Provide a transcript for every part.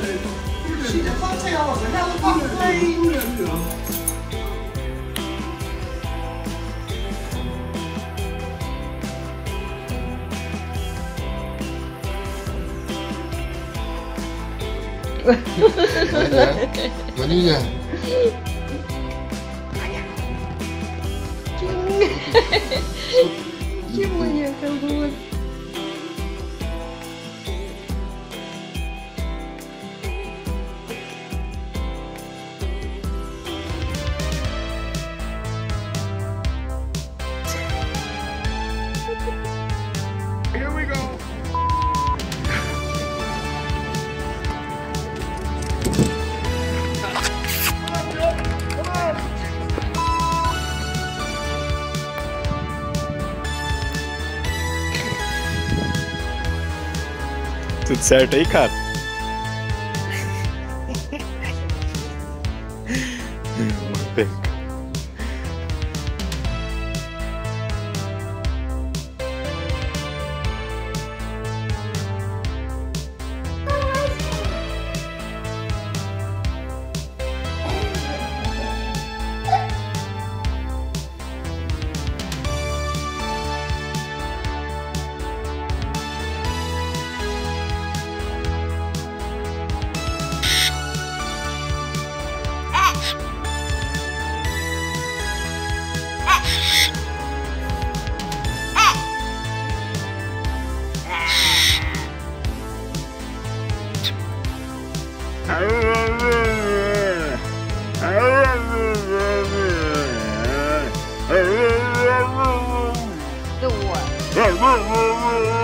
She just wants to know what the hell is happening. Manila. Чего я колготки? Tudo certo aí, cara? Uma penca. うんうん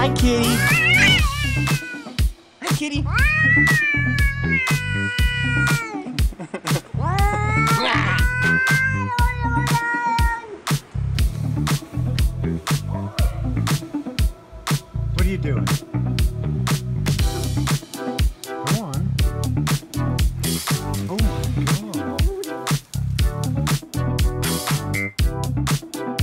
Oh kitty. are you doing? Come on. Oh my god.